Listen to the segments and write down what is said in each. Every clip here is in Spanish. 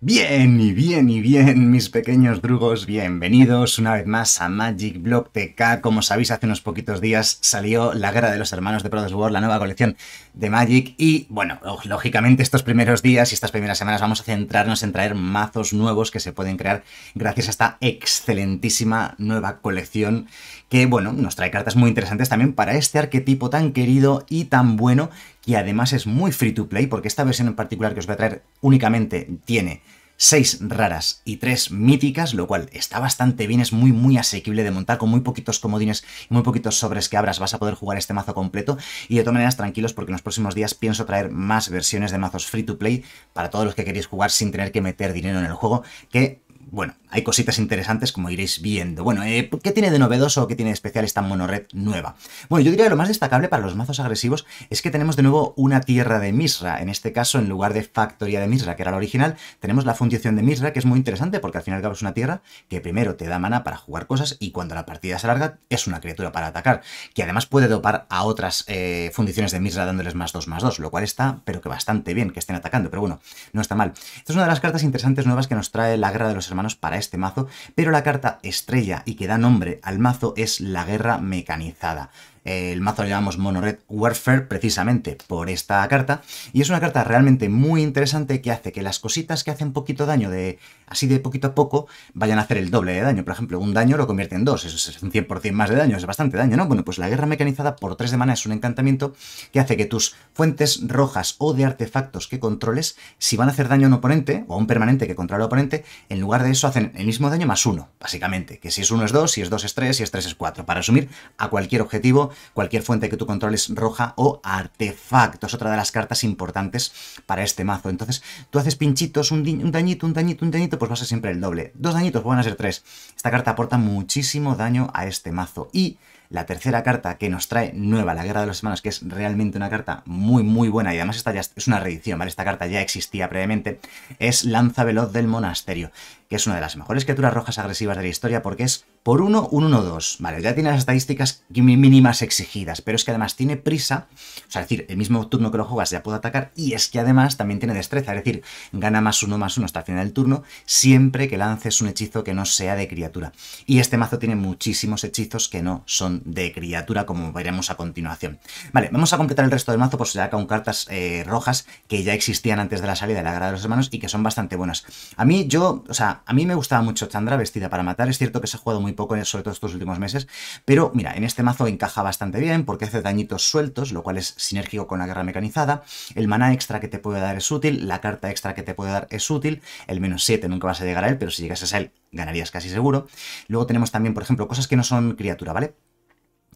Bien y bien y bien, mis pequeños drugos, bienvenidos una vez más a Magic Block TK. Como sabéis, hace unos poquitos días salió La Guerra de los Hermanos de Brothers War, la nueva colección de Magic. Y bueno, lógicamente estos primeros días y estas primeras semanas vamos a centrarnos en traer mazos nuevos que se pueden crear gracias a esta excelentísima nueva colección que, bueno, nos trae cartas muy interesantes también para este arquetipo tan querido y tan bueno y además es muy free to play porque esta versión en particular que os voy a traer únicamente tiene 6 raras y 3 míticas, lo cual está bastante bien, es muy muy asequible de montar, con muy poquitos comodines y muy poquitos sobres que abras vas a poder jugar este mazo completo. Y de todas maneras tranquilos porque en los próximos días pienso traer más versiones de mazos free to play para todos los que queréis jugar sin tener que meter dinero en el juego, que bueno, hay cositas interesantes como iréis viendo. Bueno, eh, ¿qué tiene de novedoso o qué tiene de especial esta monored nueva? Bueno, yo diría que lo más destacable para los mazos agresivos es que tenemos de nuevo una tierra de Misra. En este caso, en lugar de Factoría de Misra, que era la original, tenemos la fundición de Misra, que es muy interesante porque al final es una tierra que primero te da mana para jugar cosas y cuando la partida se alarga es una criatura para atacar, que además puede dopar a otras eh, fundiciones de Misra dándoles más 2 más 2, lo cual está, pero que bastante bien que estén atacando, pero bueno, no está mal. Esta es una de las cartas interesantes nuevas que nos trae la Guerra de los Hermanos para este mazo, pero la carta estrella y que da nombre al mazo es la guerra mecanizada. El mazo lo llamamos Mono Red Warfare precisamente por esta carta. Y es una carta realmente muy interesante que hace que las cositas que hacen poquito daño, de así de poquito a poco, vayan a hacer el doble de daño. Por ejemplo, un daño lo convierte en dos, eso es un 100% más de daño, es bastante daño, ¿no? Bueno, pues la guerra mecanizada por 3 de mana es un encantamiento que hace que tus fuentes rojas o de artefactos que controles, si van a hacer daño a un oponente o a un permanente que controla al oponente, en lugar de eso hacen el mismo daño más uno, básicamente. Que si es uno es dos, si es dos es tres, si es tres es cuatro. Para asumir a cualquier objetivo cualquier fuente que tú controles roja o artefactos, otra de las cartas importantes para este mazo. Entonces, tú haces pinchitos, un, dañito, un dañito, un dañito, pues va a ser siempre el doble. Dos dañitos, pues van a ser tres. Esta carta aporta muchísimo daño a este mazo. Y la tercera carta que nos trae nueva, la Guerra de los Hermanos, que es realmente una carta muy, muy buena, y además esta ya es una reedición, ¿vale? Esta carta ya existía previamente, es Lanza Veloz del Monasterio, que es una de las mejores criaturas rojas agresivas de la historia porque es por 1, un 1, 2, ¿vale? Ya tiene las estadísticas mínimas exigidas, pero es que además tiene prisa, o sea, es decir, el mismo turno que lo juegas ya puede atacar, y es que además también tiene destreza, es decir, gana más uno más uno hasta el final del turno, siempre que lances un hechizo que no sea de criatura. Y este mazo tiene muchísimos hechizos que no son de criatura, como veremos a continuación. Vale, vamos a completar el resto del mazo, pues ya con cartas eh, rojas que ya existían antes de la salida de la Guerra de los Hermanos y que son bastante buenas. A mí, yo, o sea, a mí me gustaba mucho Chandra vestida para matar, es cierto que se ha jugado muy poco, sobre todo estos últimos meses, pero mira, en este mazo encaja bastante bien porque hace dañitos sueltos, lo cual es sinérgico con la guerra mecanizada, el mana extra que te puede dar es útil, la carta extra que te puede dar es útil, el menos 7 nunca vas a llegar a él, pero si llegas a él ganarías casi seguro. Luego tenemos también, por ejemplo, cosas que no son criatura, ¿vale?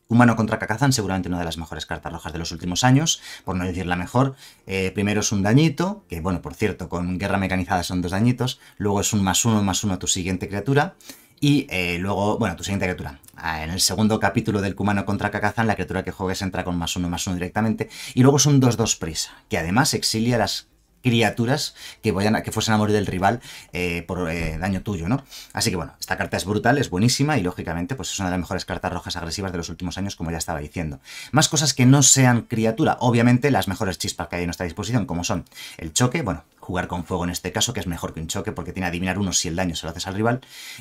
Humano contra Kakazan, seguramente una de las mejores cartas rojas de los últimos años, por no decir la mejor. Eh, primero es un dañito, que bueno, por cierto, con guerra mecanizada son dos dañitos. Luego es un más uno, más uno a tu siguiente criatura. Y eh, luego, bueno, tu siguiente criatura. Ah, en el segundo capítulo del Kumano contra Kakazan, la criatura que juegues entra con más uno, más uno directamente. Y luego es un 2-2 prisa, que además exilia las criaturas que, vayan a, que fuesen a morir del rival eh, por eh, daño tuyo, ¿no? Así que bueno, esta carta es brutal, es buenísima y lógicamente pues es una de las mejores cartas rojas agresivas de los últimos años, como ya estaba diciendo. Más cosas que no sean criatura, obviamente las mejores chispas que hay en nuestra disposición, como son el choque, bueno, jugar con fuego en este caso, que es mejor que un choque porque tiene adivinar uno si el daño se lo haces al rival,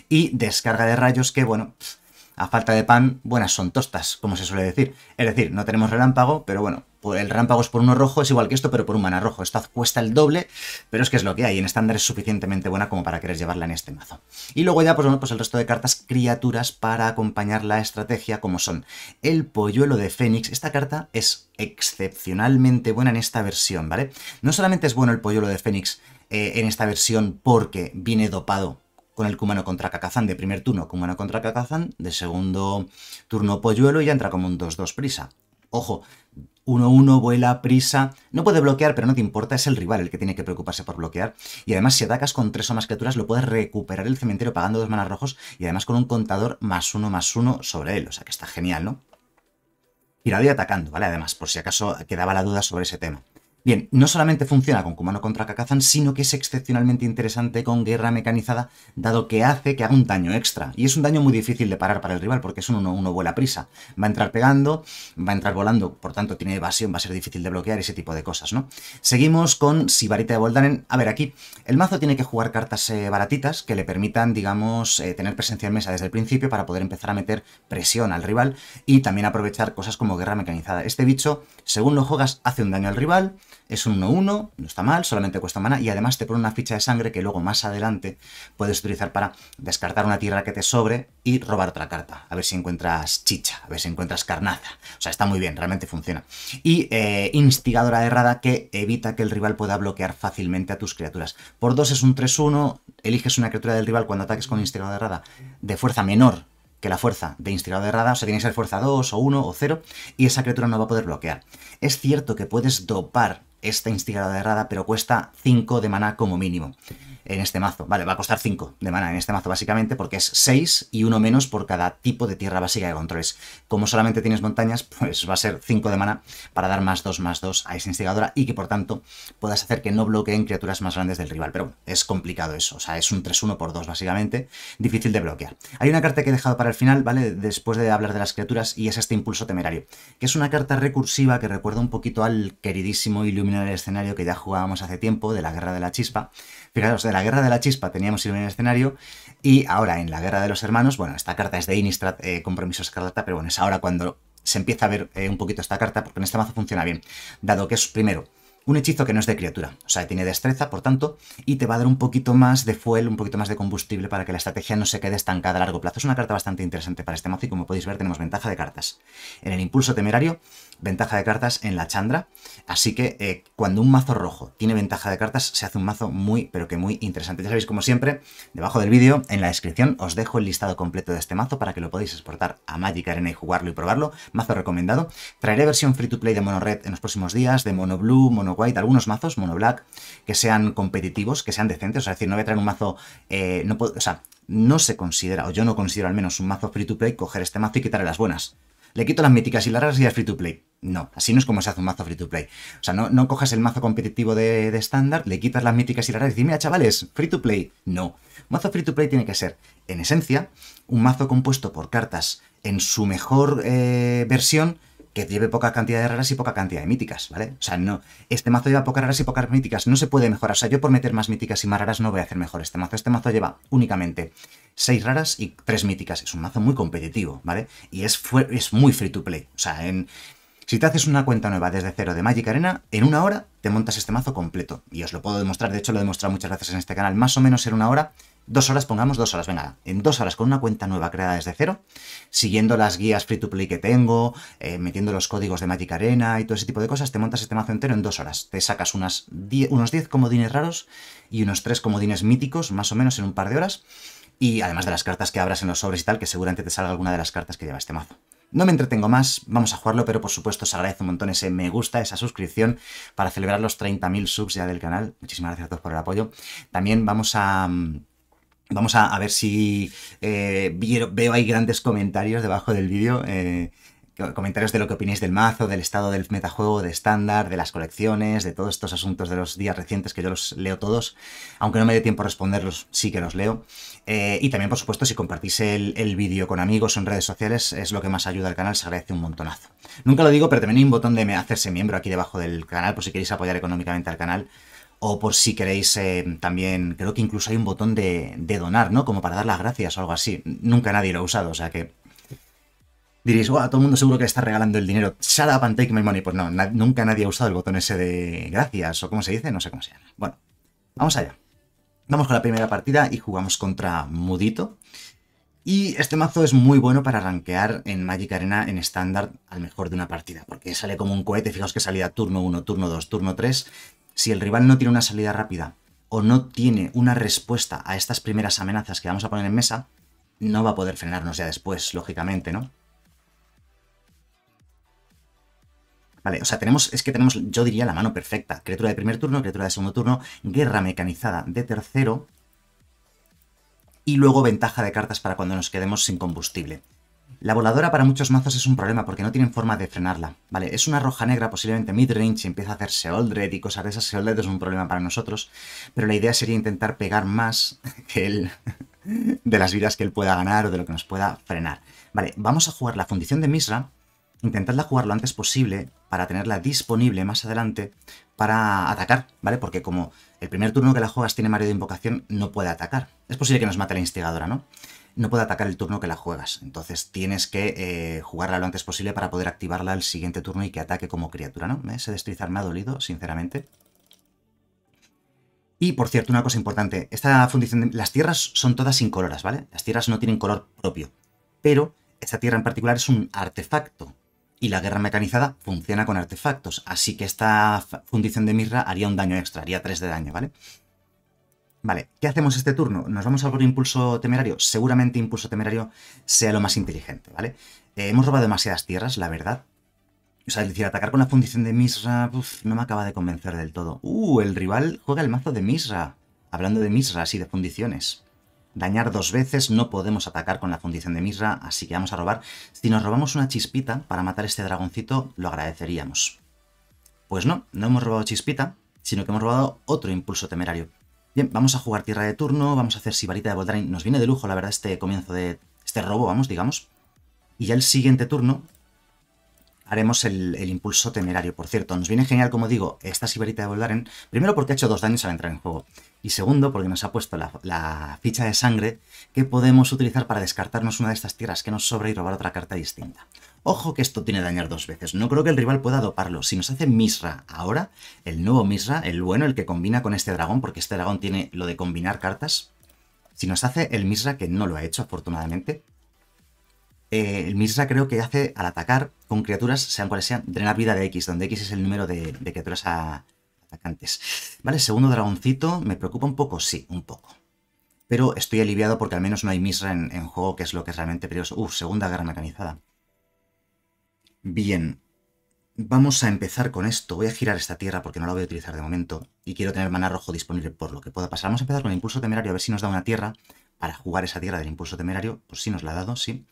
y descarga de rayos que, bueno, a falta de pan, buenas son tostas, como se suele decir. Es decir, no tenemos relámpago, pero bueno, el relámpago es por uno rojo, es igual que esto, pero por un mana rojo. Esto cuesta el doble, pero es que es lo que hay. En estándar es suficientemente buena como para querer llevarla en este mazo. Y luego ya, pues bueno, pues el resto de cartas criaturas para acompañar la estrategia, como son el polluelo de Fénix. Esta carta es excepcionalmente buena en esta versión, ¿vale? No solamente es bueno el polluelo de Fénix eh, en esta versión porque viene dopado con el Kumano contra Kakazan de primer turno, Kumano contra Kakazan, de segundo turno Polluelo y ya entra como un 2-2 prisa. Ojo, 1-1, vuela, prisa. No puede bloquear, pero no te importa, es el rival el que tiene que preocuparse por bloquear. Y además, si atacas con tres o más criaturas, lo puedes recuperar el cementerio pagando dos manas rojos y además con un contador más uno más uno sobre él. O sea que está genial, ¿no? Tirado y atacando, ¿vale? Además, por si acaso quedaba la duda sobre ese tema. Bien, no solamente funciona con Kumano contra Kakazan, sino que es excepcionalmente interesante con guerra mecanizada, dado que hace que haga un daño extra. Y es un daño muy difícil de parar para el rival, porque es un 1-1 vuela prisa. Va a entrar pegando, va a entrar volando, por tanto tiene evasión, va a ser difícil de bloquear, ese tipo de cosas, ¿no? Seguimos con Sibarita de Voldanen. A ver, aquí, el mazo tiene que jugar cartas eh, baratitas que le permitan, digamos, eh, tener presencia en mesa desde el principio para poder empezar a meter presión al rival y también aprovechar cosas como guerra mecanizada. Este bicho, según lo juegas, hace un daño al rival, es un 1-1, no está mal, solamente cuesta mana y además te pone una ficha de sangre que luego más adelante puedes utilizar para descartar una tierra que te sobre y robar otra carta. A ver si encuentras chicha, a ver si encuentras carnaza. O sea, está muy bien, realmente funciona. Y eh, instigadora errada que evita que el rival pueda bloquear fácilmente a tus criaturas. Por 2 es un 3-1, eliges una criatura del rival cuando ataques con instigadora errada de fuerza menor que la fuerza de instigado errada, o sea, tiene que ser fuerza 2 o 1 o 0, y esa criatura no va a poder bloquear. Es cierto que puedes dopar esta instigada errada, pero cuesta 5 de mana como mínimo en este mazo. Vale, va a costar 5 de mana en este mazo básicamente porque es 6 y uno menos por cada tipo de tierra básica que controles. Como solamente tienes montañas, pues va a ser 5 de mana para dar más 2 más 2 a esa instigadora y que por tanto puedas hacer que no bloqueen criaturas más grandes del rival. Pero es complicado eso, o sea, es un 3-1 por 2 básicamente, difícil de bloquear. Hay una carta que he dejado para el final, ¿vale? Después de hablar de las criaturas y es este impulso temerario, que es una carta recursiva que recuerda un poquito al queridísimo Iluminar el escenario que ya jugábamos hace tiempo, de la Guerra de la Chispa. Fijaros, de la Guerra de la Chispa teníamos en el escenario y ahora en la Guerra de los Hermanos, bueno, esta carta es de Innistrad, eh, Compromiso Escarlata, pero bueno, es ahora cuando se empieza a ver eh, un poquito esta carta, porque en este mazo funciona bien, dado que es primero un hechizo que no es de criatura, o sea, tiene destreza, por tanto, y te va a dar un poquito más de fuel, un poquito más de combustible para que la estrategia no se quede estancada a largo plazo. Es una carta bastante interesante para este mazo y como podéis ver tenemos ventaja de cartas. En el impulso temerario, ventaja de cartas en la chandra, así que eh, cuando un mazo rojo tiene ventaja de cartas, se hace un mazo muy, pero que muy interesante. Ya sabéis, como siempre, debajo del vídeo, en la descripción, os dejo el listado completo de este mazo para que lo podáis exportar a Magic Arena y jugarlo y probarlo. Mazo recomendado. Traeré versión free to play de Mono Red en los próximos días, de Mono Blue, Mono White, algunos mazos, mono black, que sean competitivos, que sean decentes. Es decir, no voy a traer un mazo. Eh, no o sea, no se considera, o yo no considero al menos un mazo free to play, coger este mazo y quitarle las buenas. Le quito las míticas y las raras y las free to play. No, así no es como se hace un mazo free to play. O sea, no, no cojas el mazo competitivo de estándar, le quitas las míticas y las raras y dices, mira chavales, free to play. No. mazo free to play tiene que ser, en esencia, un mazo compuesto por cartas en su mejor eh, versión que lleve poca cantidad de raras y poca cantidad de míticas, ¿vale? O sea, no, este mazo lleva pocas raras y pocas míticas, no se puede mejorar. O sea, yo por meter más míticas y más raras no voy a hacer mejor este mazo. Este mazo lleva únicamente 6 raras y 3 míticas. Es un mazo muy competitivo, ¿vale? Y es, es muy free to play. O sea, en, si te haces una cuenta nueva desde cero de Magic Arena, en una hora te montas este mazo completo. Y os lo puedo demostrar, de hecho lo he demostrado muchas veces en este canal, más o menos en una hora Dos horas, pongamos dos horas, venga, en dos horas con una cuenta nueva creada desde cero, siguiendo las guías free to play que tengo, eh, metiendo los códigos de Magic Arena y todo ese tipo de cosas, te montas este mazo entero en dos horas. Te sacas unas unos 10 comodines raros y unos 3 comodines míticos, más o menos en un par de horas, y además de las cartas que abras en los sobres y tal, que seguramente te salga alguna de las cartas que lleva este mazo. No me entretengo más, vamos a jugarlo, pero por supuesto os agradezco un montón ese me gusta, esa suscripción para celebrar los 30.000 subs ya del canal. Muchísimas gracias a todos por el apoyo. También vamos a mm, Vamos a, ver si eh, veo ahí grandes comentarios debajo del vídeo. Eh, comentarios de lo que opinéis del mazo, del estado del metajuego, de estándar, de las colecciones, de todos estos asuntos de los días recientes que yo los leo todos. Aunque no me dé tiempo a responderlos, sí que los leo. Eh, y también, por supuesto, si compartís el, el vídeo con amigos o en redes sociales, es lo que más ayuda al canal, se agradece un montonazo. Nunca lo digo, pero también hay un botón de hacerse miembro aquí debajo del canal, por si queréis apoyar económicamente al canal o por si queréis eh, también, creo que incluso hay un botón de, donar, ¿no? Como para dar las gracias o algo así. Nunca nadie lo ha usado, o sea que... Diréis, wow, todo el mundo seguro que está regalando el dinero. Shut up and take my money. Pues no, nunca nadie ha usado el botón ese de gracias, o cómo se dice, no sé cómo se llama. Bueno, vamos allá. Vamos con la primera partida y jugamos contra Mudito. Y este mazo es muy bueno para rankear en Magic Arena en estándar al mejor de una partida, porque sale como un cohete, fijaos que salía turno 1, turno 2, turno 3, si el rival no tiene una salida rápida o no tiene una respuesta a estas primeras amenazas que vamos a poner en mesa, no va a poder frenarnos ya después, lógicamente, ¿no? Vale, o sea, tenemos, es que tenemos, yo diría, la mano perfecta. Criatura de primer turno, criatura de segundo turno, guerra mecanizada de tercero y luego ventaja de cartas para cuando nos quedemos sin combustible. La voladora para muchos mazos es un problema porque no tienen forma de frenarla, ¿vale? Es una roja negra, posiblemente midrange, empieza a hacerse Oldred y cosas de esas. Seoldred es un problema para nosotros, pero la idea sería intentar pegar más que él de las vidas que él pueda ganar o de lo que nos pueda frenar. Vale, vamos a jugar la fundición de Misra. Intentadla jugar lo antes posible para tenerla disponible más adelante para atacar, ¿vale? Porque como el primer turno que la juegas tiene Mario de invocación, no puede atacar. Es posible que nos mate la instigadora, ¿no? no puede atacar el turno que la juegas. Entonces tienes que eh, jugarla lo antes posible para poder activarla el siguiente turno y que ataque como criatura, ¿no? Ese destrozar me ha dolido, sinceramente. Y, por cierto, una cosa importante. Esta fundición de... Las tierras son todas incoloras, ¿vale? Las tierras no tienen color propio. Pero esta tierra en particular es un artefacto. Y la guerra mecanizada funciona con artefactos. Así que esta fundición de mirra haría un daño extra, haría 3 de daño, ¿vale? Vale, ¿qué hacemos este turno? ¿Nos vamos a por impulso temerario? Seguramente impulso temerario sea lo más inteligente, ¿vale? Eh, hemos robado demasiadas tierras, la verdad. O sea, es decir, atacar con la fundición de Misra no me acaba de convencer del todo. Uh, el rival juega el mazo de Misra. Hablando de Misras y de fundiciones. Dañar dos veces, no podemos atacar con la fundición de Misra, así que vamos a robar. Si nos robamos una chispita para matar este dragoncito, lo agradeceríamos. Pues no, no hemos robado chispita, sino que hemos robado otro impulso temerario. Bien, vamos a jugar tierra de turno, vamos a hacer Sibarita de Voldarin. Nos viene de lujo, la verdad, este comienzo de... este robo, vamos, digamos. Y ya el siguiente turno haremos el, impulso temerario. Por cierto, nos viene genial, como digo, esta Sibarita de Voldaren. Primero porque ha hecho dos daños al entrar en juego. Y segundo porque nos ha puesto la, la, ficha de sangre que podemos utilizar para descartarnos una de estas tierras que nos sobra y robar otra carta distinta. Ojo que esto tiene dañar dos veces. No creo que el rival pueda doparlo. Si nos hace Misra ahora, el nuevo Misra, el bueno, el que combina con este dragón, porque este dragón tiene lo de combinar cartas. Si nos hace el Misra, que no lo ha hecho afortunadamente, eh, el Misra creo que hace al atacar con criaturas, sean cuales sean, drenar vida de X, donde X es el número de, criaturas atacantes. Vale, segundo dragoncito, ¿me preocupa un poco? Sí, un poco. Pero estoy aliviado porque al menos no hay Misra en, en juego, que es lo que es realmente peligroso. Uf, segunda guerra mecanizada. Bien, vamos a empezar con esto. Voy a girar esta tierra porque no la voy a utilizar de momento y quiero tener mana rojo disponible por lo que pueda pasar. Vamos a empezar con el impulso temerario a ver si nos da una tierra para jugar esa tierra del impulso temerario. Pues sí nos la ha dado, sí.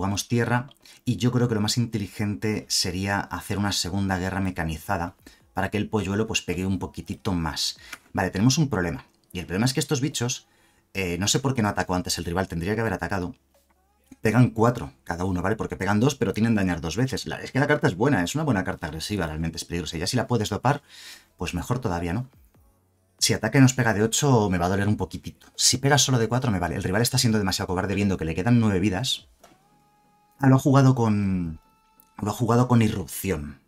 Jugamos tierra y yo creo que lo más inteligente sería hacer una segunda guerra mecanizada para que el polluelo pues pegue un poquitito más. Vale, tenemos un problema. Y el problema es que estos bichos, eh, no sé por qué no atacó antes el rival, tendría que haber atacado, pegan cuatro cada uno, ¿vale? Porque pegan dos, pero tienen dañar dos veces. es que la carta es buena, es una buena carta agresiva, realmente es peligrosa. Ya si la puedes dopar, pues mejor todavía, ¿no? Si ataca y nos pega de 8, me va a doler un poquitito. Si pega solo de 4, me vale. El rival está siendo demasiado cobarde viendo que le quedan 9 vidas. Ah, lo ha jugado con... Lo ha jugado con irrupción.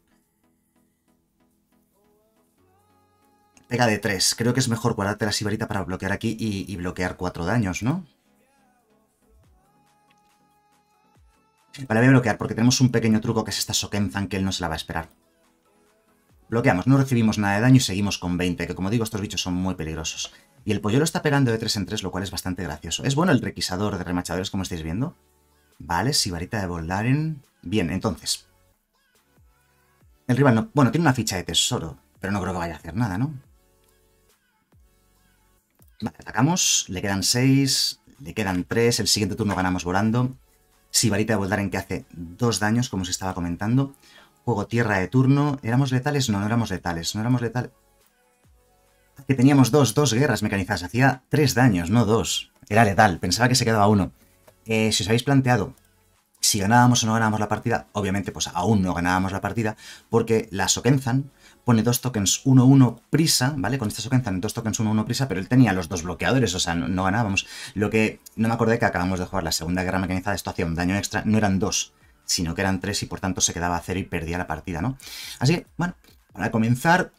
Pega de 3. Creo que es mejor guardarte la sibarita para bloquear aquí y, y bloquear 4 daños, ¿no? Vale, voy a bloquear porque tenemos un pequeño truco que es esta Sokenzan que él no se la va a esperar. Bloqueamos, no recibimos nada de daño y seguimos con 20, que como digo, estos bichos son muy peligrosos. Y el polluelo está pegando de 3 en 3, lo cual es bastante gracioso. Es bueno el requisador de remachadores, como estáis viendo. Vale, Sibarita de Voldaren. Bien, entonces. El rival no... Bueno, tiene una ficha de tesoro, pero no creo que vaya a hacer nada, ¿no? Vale, atacamos. Le quedan 6, le quedan 3, el siguiente turno ganamos volando. Sibarita de Voldaren que hace dos daños, como se estaba comentando. Juego tierra de turno. ¿Éramos letales? No, no éramos letales. No éramos letales. Que teníamos dos, dos guerras mecanizadas. Hacía tres daños, no dos. Era letal. Pensaba que se quedaba uno. Eh, si os habéis planteado si ganábamos o no ganábamos la partida, obviamente pues aún no ganábamos la partida, porque la Sokenzan pone dos tokens 1-1 prisa, ¿vale? Con esta Sokenzan dos tokens 1-1 prisa, pero él tenía los dos bloqueadores, o sea, no, ganábamos. Lo que no me acordé que acabamos de jugar la segunda guerra mecanizada, esto hacía un daño extra, no eran dos, sino que eran tres y por tanto se quedaba a cero y perdía la partida, ¿no? Así que, bueno, para comenzar,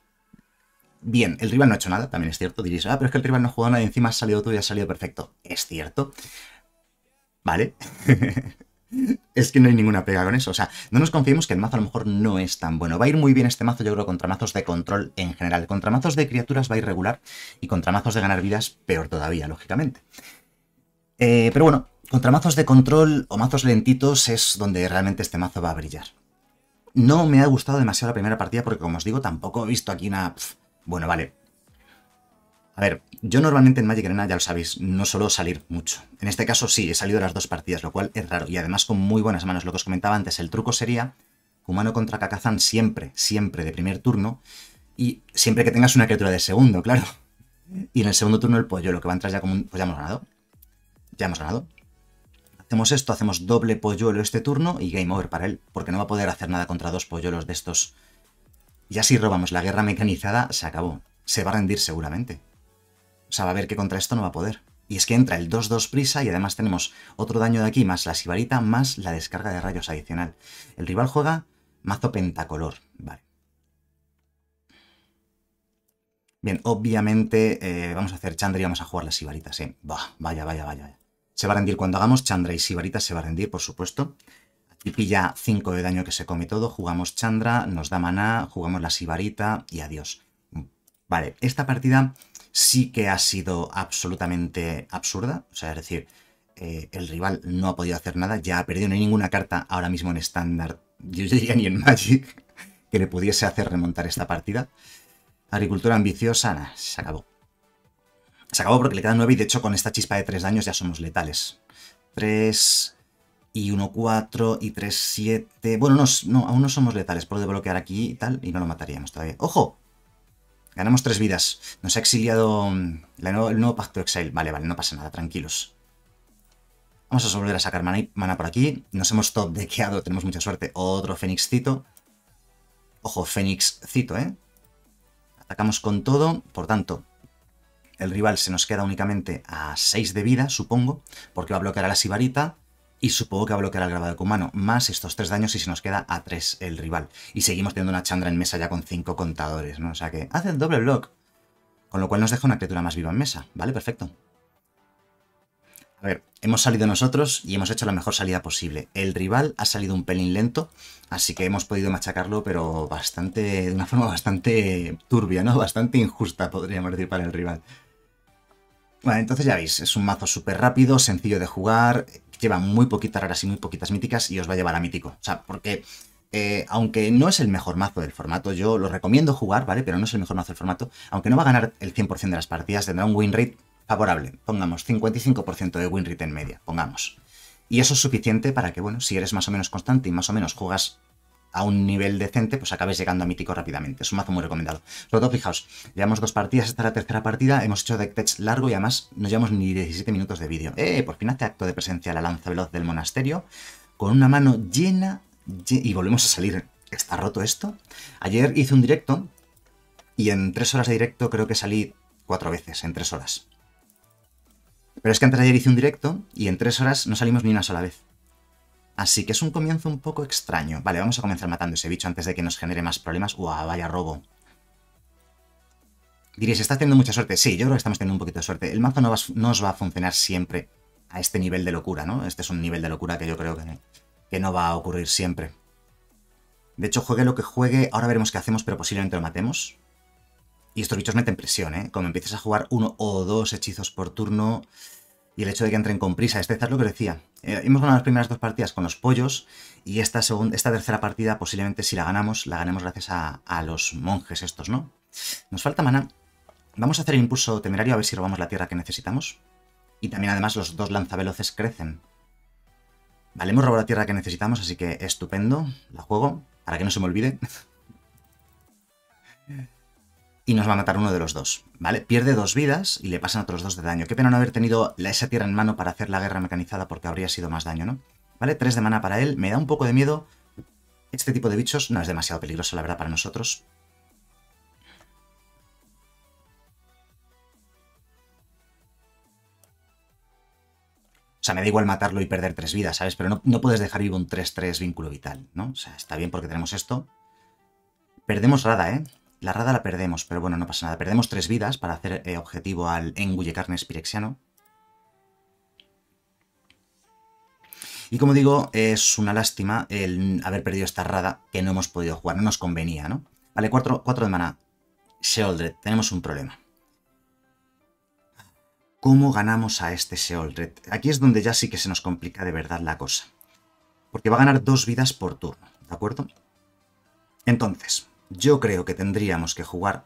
bien, el rival no ha hecho nada, también es cierto, diréis, ah, pero es que el rival no ha jugado nada y encima ha salido tú y ha salido perfecto. Es cierto. ¿Vale? es que no hay ninguna pega con eso. O sea, no nos confiemos que el mazo a lo mejor no es tan bueno. Va a ir muy bien este mazo, yo creo, contra mazos de control en general. Contra mazos de criaturas va a ir regular y contra mazos de ganar vidas peor todavía, lógicamente. Eh, pero bueno, contra mazos de control o mazos lentitos es donde realmente este mazo va a brillar. No me ha gustado demasiado la primera partida porque, como os digo, tampoco he visto aquí una... bueno, vale. A ver, yo normalmente en Magic Arena, ya lo sabéis, no suelo salir mucho. En este caso sí, he salido las dos partidas, lo cual es raro. Y además con muy buenas manos. Lo que os comentaba antes, el truco sería humano contra Kakazan siempre, siempre de primer turno. Y siempre que tengas una criatura de segundo, claro. Y en el segundo turno el pollo, lo que va a entrar ya como un... Pues ya hemos ganado. Ya hemos ganado. Hacemos esto, hacemos doble polluelo este turno y game over para él. Porque no va a poder hacer nada contra dos polluelos de estos. Ya si robamos la guerra mecanizada, se acabó. Se va a rendir seguramente. O sea, va a ver que contra esto no va a poder. Y es que entra el 2-2 prisa y además tenemos otro daño de aquí, más la sibarita, más la descarga de rayos adicional. El rival juega mazo pentacolor. Vale. Bien, obviamente eh, vamos a hacer Chandra y vamos a jugar la sibarita, sí. Bah, vaya, vaya, vaya. Se va a rendir cuando hagamos Chandra y sibarita, se va a rendir, por supuesto. Aquí pilla 5 de daño que se come todo, jugamos Chandra, nos da maná, jugamos la sibarita y adiós. Vale, esta partida sí que ha sido absolutamente absurda. O sea, es decir, eh, el rival no ha podido hacer nada, ya ha perdido ninguna carta ahora mismo en estándar, yo diría ni en Magic, que le pudiese hacer remontar esta partida. Agricultura ambiciosa, se acabó. Se acabó porque le quedan 9 y de hecho con esta chispa de 3 daños ya somos letales. 3 y 1, 4 y 3, 7... Bueno, no, no, aún no somos letales, puedo bloquear aquí y tal y no lo mataríamos todavía. ¡Ojo! Ganamos tres vidas. Nos ha exiliado mm, el nuevo pacto Exile. Vale, vale, no pasa nada, tranquilos. Vamos a volver a sacar mana, por aquí. Nos hemos top dequeado, tenemos mucha suerte. Otro Fénixcito. Ojo, Fénixcito, ¿eh? Atacamos con todo, por tanto, el rival se nos queda únicamente a 6 de vida, supongo, porque va a bloquear a la Sibarita y supongo que va a bloquear al grabado humano, más estos tres daños y se nos queda a tres el rival. Y seguimos teniendo una Chandra en mesa ya con cinco contadores, ¿no? O sea que hace el doble block. Con lo cual nos deja una criatura más viva en mesa. Vale, perfecto. A ver, hemos salido nosotros y hemos hecho la mejor salida posible. El rival ha salido un pelín lento, así que hemos podido machacarlo, pero bastante, de una forma bastante turbia, ¿no? Bastante injusta, podríamos decir, para el rival. Bueno, entonces ya veis, es un mazo súper rápido, sencillo de jugar, lleva muy poquitas raras y muy poquitas míticas y os va a llevar a mítico. O sea, porque eh, aunque no es el mejor mazo del formato, yo lo recomiendo jugar, ¿vale? Pero no es el mejor mazo del formato. Aunque no va a ganar el 100% de las partidas, tendrá un win rate favorable. Pongamos 55% de win rate en media, pongamos. Y eso es suficiente para que, bueno, si eres más o menos constante y más o menos juegas a un nivel decente, pues acabes llegando a mítico rápidamente. Es un mazo muy recomendado. Sobre todo, fijaos, llevamos dos partidas, esta es la tercera partida, hemos hecho deck tech largo y además no llevamos ni 17 minutos de vídeo. ¡Eh! Por fin hace acto de presencia la lanza veloz del monasterio, con una mano llena, y volvemos a salir. ¿Está roto esto? Ayer hice un directo y en tres horas de directo creo que salí cuatro veces, en tres horas. Pero es que antes de ayer hice un directo y en tres horas no salimos ni una sola vez. Así que es un comienzo un poco extraño. Vale, vamos a comenzar matando ese bicho antes de que nos genere más problemas. ¡Uah, vaya robo! Diréis, ¿estás teniendo mucha suerte? Sí, yo creo que estamos teniendo un poquito de suerte. El mazo no, va, os va a funcionar siempre a este nivel de locura, ¿no? Este es un nivel de locura que yo creo que, que no va a ocurrir siempre. De hecho, juegue lo que juegue, ahora veremos qué hacemos, pero posiblemente lo matemos. Y estos bichos meten presión, ¿eh? Como empieces a jugar uno o dos hechizos por turno, y el hecho de que entren con prisa. Este es lo que decía. Eh, hemos ganado las primeras dos partidas con los pollos y esta, segunda, esta tercera partida posiblemente si la ganamos, la ganemos gracias a, los monjes estos, ¿no? Nos falta mana. Vamos a hacer el impulso temerario a ver si robamos la tierra que necesitamos. Y también además los dos lanzaveloces crecen. Vale, hemos robado la tierra que necesitamos, así que estupendo. La juego, para que no se me olvide. Y nos va a matar uno de los dos, ¿vale? Pierde dos vidas y le pasan otros dos de daño. Qué pena no haber tenido esa tierra en mano para hacer la guerra mecanizada porque habría sido más daño, ¿no? ¿Vale? Tres de mana para él, me da un poco de miedo. Este tipo de bichos no es demasiado peligroso, la verdad, para nosotros. O sea, me da igual matarlo y perder tres vidas, ¿sabes? Pero no, no puedes dejar vivo un 3-3 vínculo vital, ¿no? O sea, está bien porque tenemos esto. Perdemos Rada, ¿eh? La rada la perdemos, pero bueno, no pasa nada. Perdemos tres vidas para hacer eh, objetivo al engulle carne espirexiano. Y como digo, es una lástima el haber perdido esta rada que no hemos podido jugar, no nos convenía, ¿no? Vale, cuatro de mana. Sheoldred, tenemos un problema. ¿Cómo ganamos a este Sheoldred? Aquí es donde ya sí que se nos complica de verdad la cosa. Porque va a ganar dos vidas por turno, ¿de acuerdo? Entonces, yo creo que tendríamos que jugar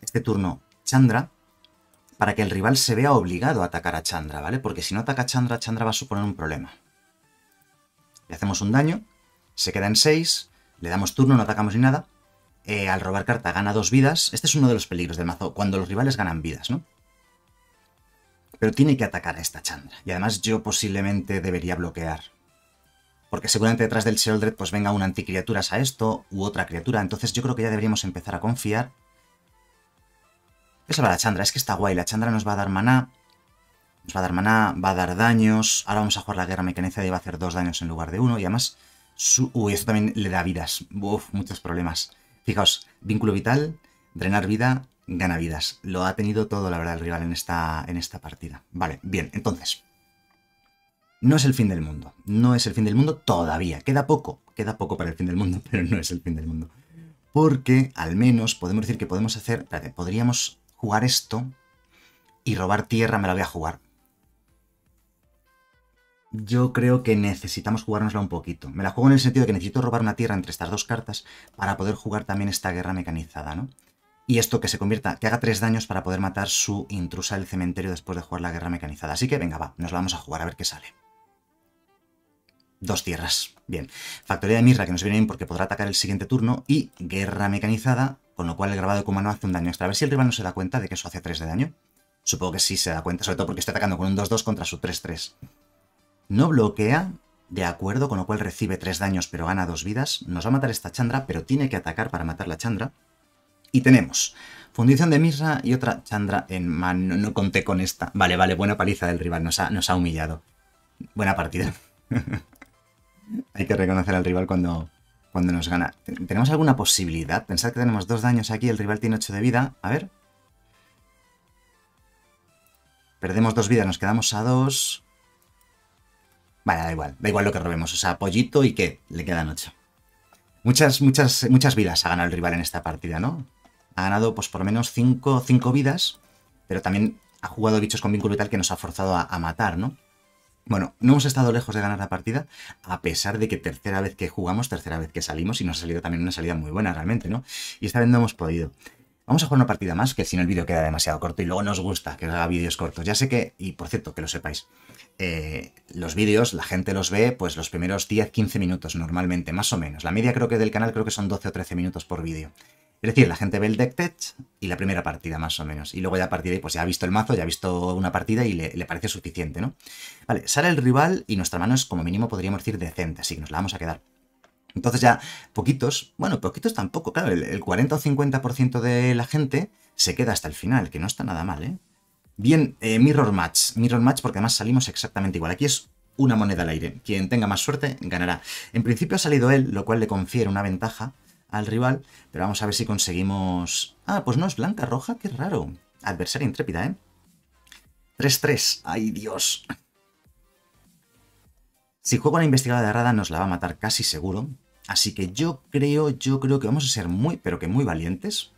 este turno Chandra para que el rival se vea obligado a atacar a Chandra, ¿vale? Porque si no ataca a Chandra, Chandra va a suponer un problema. Le hacemos un daño, se queda en 6, le damos turno, no atacamos ni nada. Eh, al robar carta gana dos vidas. Este es uno de los peligros del mazo, cuando los rivales ganan vidas, ¿no? Pero tiene que atacar a esta Chandra. Y además yo posiblemente debería bloquear. Porque seguramente detrás del Sheldred pues venga una anticriaturas a esto u otra criatura. Entonces yo creo que ya deberíamos empezar a confiar. Eso para la Chandra. Es que está guay. La Chandra nos va a dar maná. Nos va a dar maná, va a dar daños. Ahora vamos a jugar la guerra mecanizada y va a hacer dos daños en lugar de uno. Y además... Uy, esto también le da vidas. Uf, muchos problemas. Fijaos, vínculo vital, drenar vida, gana vidas. Lo ha tenido todo, la verdad, el rival en esta, en esta partida. Vale, bien, entonces. No es el fin del mundo. No es el fin del mundo todavía. Queda poco. Queda poco para el fin del mundo, pero no es el fin del mundo. Porque al menos podemos decir que podemos hacer... Espérate, podríamos jugar esto y robar tierra me la voy a jugar. Yo creo que necesitamos jugárnosla un poquito. Me la juego en el sentido de que necesito robar una tierra entre estas dos cartas para poder jugar también esta guerra mecanizada, ¿no? Y esto que se convierta, que haga tres daños para poder matar su intrusa del cementerio después de jugar la guerra mecanizada. Así que venga, va, nos la vamos a jugar a ver qué sale. Dos tierras. Bien. Factoría de Mirra, que nos viene bien porque podrá atacar el siguiente turno. Y guerra mecanizada, con lo cual el grabado de Kumano hace un daño extra. A ver si el rival no se da cuenta de que eso hace 3 de daño. Supongo que sí se da cuenta, sobre todo porque está atacando con un 2-2 contra su 3-3. No bloquea, de acuerdo, con lo cual recibe 3 daños pero gana 2 vidas. Nos va a matar esta Chandra, pero tiene que atacar para matar la Chandra. Y tenemos fundición de Mirra y otra Chandra en mano. No conté con esta. Vale, vale, buena paliza del rival, nos ha, nos ha humillado. Buena partida. Hay que reconocer al rival cuando, cuando nos gana. ¿Tenemos alguna posibilidad? Pensad que tenemos dos daños aquí, el rival tiene 8 de vida. A ver. Perdemos dos vidas, nos quedamos a dos. Vale, da igual, da igual lo que robemos. O sea, pollito y qué, le quedan 8. Muchas, muchas, muchas vidas ha ganado el rival en esta partida, ¿no? Ha ganado, pues, por lo menos 5 vidas, pero también ha jugado bichos con vínculo vital que nos ha forzado a matar, ¿no? Bueno, no hemos estado lejos de ganar la partida, a pesar de que tercera vez que jugamos, tercera vez que salimos, y nos ha salido también una salida muy buena realmente, ¿no? Y esta vez no hemos podido. Vamos a jugar una partida más, que si no el vídeo queda demasiado corto y luego nos gusta que haga vídeos cortos. Ya sé que, y por cierto, que lo sepáis, eh, los vídeos la gente los ve pues los primeros 10-15 minutos normalmente, más o menos. La media creo que del canal creo que son 12 o 13 minutos por vídeo. Es decir, la gente ve el deck tech y la primera partida, más o menos. Y luego ya a partir de pues ya ha visto el mazo, ya ha visto una partida y le, le, parece suficiente, ¿no? Vale, sale el rival y nuestra mano es como mínimo, podríamos decir, decente, así que nos la vamos a quedar. Entonces ya poquitos, bueno, poquitos tampoco, claro, el, 40 o 50% de la gente se queda hasta el final, que no está nada mal, ¿eh? Bien, eh, Mirror Match, Mirror Match porque además salimos exactamente igual. Aquí es una moneda al aire. Quien tenga más suerte ganará. En principio ha salido él, lo cual le confiere una ventaja al rival, pero vamos a ver si conseguimos... Ah, pues no es blanca, roja, qué raro. Adversaria intrépida, ¿eh? 3-3, ay Dios. Si juego la investigada de Rada nos la va a matar casi seguro, Así que yo creo, yo creo que vamos a ser muy, pero que muy valientes.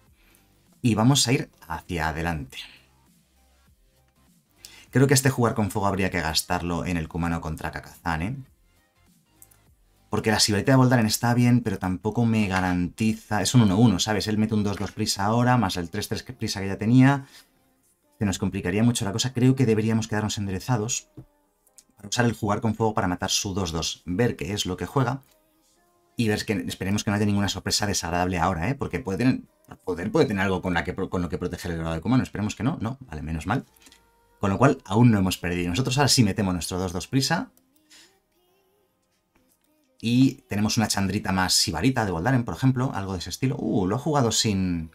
Y vamos a ir hacia adelante. Creo que este jugar con fuego habría que gastarlo en el Kumano contra Kakazan, ¿eh? Porque la sibarita de Voldaren está bien, pero tampoco me garantiza... Es un 1-1, ¿sabes? Él mete un 2-2 prisa ahora, más el 3-3 que prisa que ya tenía. Se nos complicaría mucho la cosa. Creo que deberíamos quedarnos enderezados para usar el jugar con fuego para matar su 2-2. Ver qué es lo que juega y ver que esperemos que no haya ninguna sorpresa desagradable ahora, ¿eh? Porque puede tener, poder puede tener algo con lo que proteger el grado de comando. Esperemos que no, no, vale, menos mal. Con lo cual, aún no hemos perdido. Nosotros ahora sí metemos nuestro 2-2 prisa. Y tenemos una chandrita más sibarita de Voldaren, por ejemplo, algo de ese estilo. Uh, lo ha jugado sin...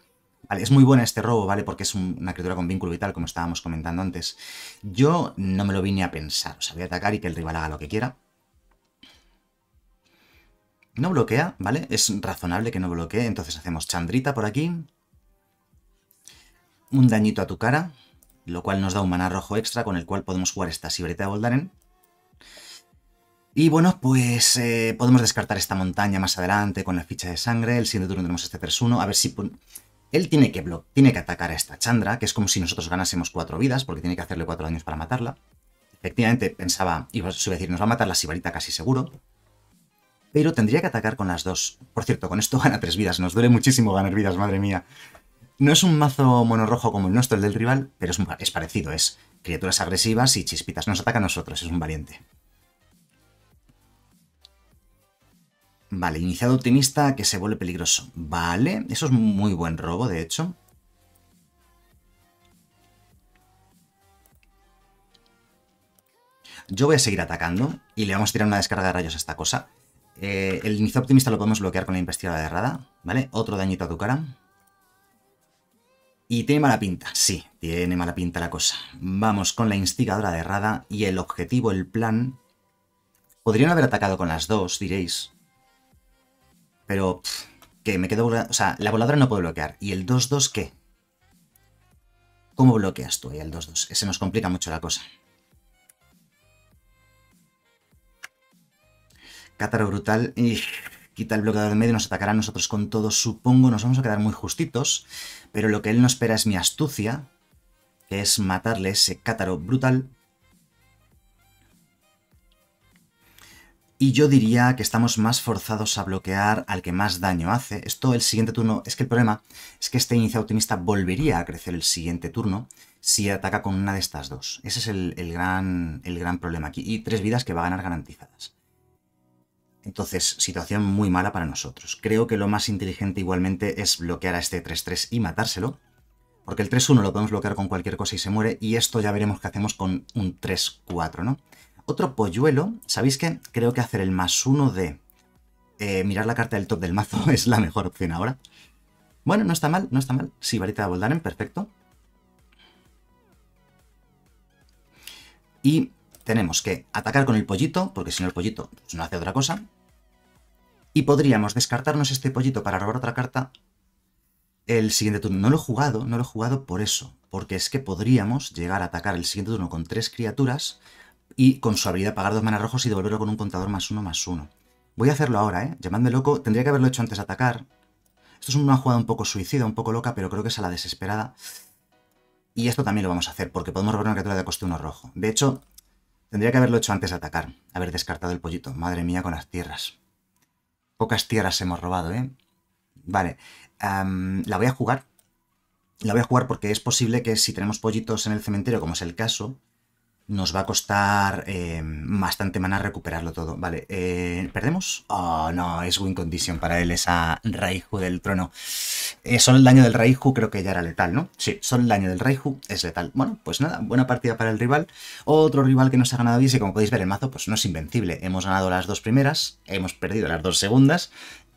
Vale, es muy buena este robo, ¿vale? Porque es una criatura con vínculo vital, como estábamos comentando antes. Yo no me lo vine a pensar. O sea, voy a atacar y que el rival haga lo que quiera. No bloquea, ¿vale? Es razonable que no bloquee, entonces hacemos chandrita por aquí. Un dañito a tu cara, lo cual nos da un maná rojo extra con el cual podemos jugar esta Sibreta de Voldaren. Y bueno, pues eh, podemos descartar esta montaña más adelante con la ficha de sangre. El siguiente turno tenemos este 3-1. A ver si... Él tiene que, tiene que atacar a esta Chandra, que es como si nosotros ganásemos cuatro vidas, porque tiene que hacerle cuatro daños para matarla. Efectivamente, pensaba, iba a decir, nos va a matar la Sibarita casi seguro pero tendría que atacar con las dos. Por cierto, con esto gana tres vidas, nos duele muchísimo ganar vidas, madre mía. No es un mazo mono rojo como el nuestro, el del rival, pero es, es parecido, es criaturas agresivas y chispitas. Nos ataca a nosotros, es un valiente. Vale, iniciado optimista que se vuelve peligroso. Vale, eso es muy buen robo, de hecho. Yo voy a seguir atacando y le vamos a tirar una descarga de rayos a esta cosa. Eh, el iniciado optimista lo podemos bloquear con la investigadora de errada, ¿vale? Otro dañito a tu cara. Y tiene mala pinta, sí, tiene mala pinta la cosa. Vamos con la instigadora de errada y el objetivo, el plan... Podrían haber atacado con las dos, diréis. Pero, que me quedo... O sea, la voladora no puedo bloquear. ¿Y el 2-2 qué? ¿Cómo bloqueas tú ahí el 2-2? Ese nos complica mucho la cosa. Cátaro brutal. Y quita el bloqueador de medio, nos atacará a nosotros con todo, supongo. Nos vamos a quedar muy justitos. Pero lo que él no espera es mi astucia, que es matarle ese cátaro brutal Y yo diría que estamos más forzados a bloquear al que más daño hace. Esto el siguiente turno... Es que el problema es que este inicio optimista volvería a crecer el siguiente turno si ataca con una de estas dos. Ese es el, gran, el gran problema aquí. Y tres vidas que va a ganar garantizadas. Entonces, situación muy mala para nosotros. Creo que lo más inteligente igualmente es bloquear a este 3-3 y matárselo. Porque el 3-1 lo podemos bloquear con cualquier cosa y se muere. Y esto ya veremos qué hacemos con un 3-4, ¿no? Otro polluelo, ¿sabéis qué? Creo que hacer el más uno de eh, mirar la carta del top del mazo es la mejor opción ahora. Bueno, no está mal, no está mal. Sí, varita de Voldaren, perfecto. Y tenemos que atacar con el pollito, porque si no el pollito no hace otra cosa. Y podríamos descartarnos este pollito para robar otra carta el siguiente turno. No lo he jugado, no lo he jugado por eso. Porque es que podríamos llegar a atacar el siguiente turno con tres criaturas y con su habilidad pagar dos manas rojos y devolverlo con un contador más uno más uno. Voy a hacerlo ahora, ¿eh? Llamadme loco. Tendría que haberlo hecho antes de atacar. Esto es una jugada un poco suicida, un poco loca, pero creo que es a la desesperada. Y esto también lo vamos a hacer, porque podemos robar una criatura de coste uno rojo. De hecho, tendría que haberlo hecho antes de atacar. Haber descartado el pollito. Madre mía, con las tierras. Pocas tierras hemos robado, ¿eh? Vale. la voy a jugar. La voy a jugar porque es posible que si tenemos pollitos en el cementerio, como es el caso, nos va a costar eh, bastante mana recuperarlo todo. Vale, eh, ¿perdemos? Oh, no, es win condition para él esa Raiju del trono. Eh, solo el daño del Raiju creo que ya era letal, ¿no? Sí, solo el daño del Raiju es letal. Bueno, pues nada, buena partida para el rival. Otro rival que nos ha ganado y como podéis ver el mazo pues no es invencible. Hemos ganado las dos primeras, hemos perdido las dos segundas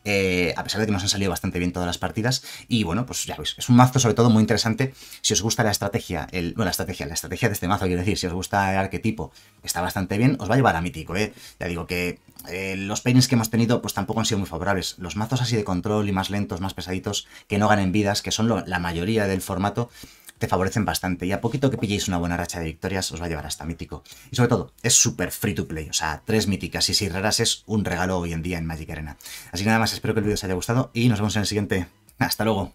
eh, a pesar de que nos han salido bastante bien todas las partidas. Y bueno, pues ya veis, es un mazo sobre todo muy interesante. Si os gusta la estrategia, el, bueno, la estrategia, la estrategia de este mazo, quiero decir, si os gusta el arquetipo, está bastante bien, os va a llevar a mítico, ¿eh? Ya digo que eh, los pairings que hemos tenido pues tampoco han sido muy favorables. Los mazos así de control y más lentos, más pesaditos, que no ganen vidas, que son la mayoría del formato, te favorecen bastante. Y a poquito que pilléis una buena racha de victorias, os va a llevar hasta mítico. Y sobre todo, es súper free to play. O sea, tres míticas y seis raras es un regalo hoy en día en Magic Arena. Así que nada más, espero que el vídeo os haya gustado y nos vemos en el siguiente. Hasta luego.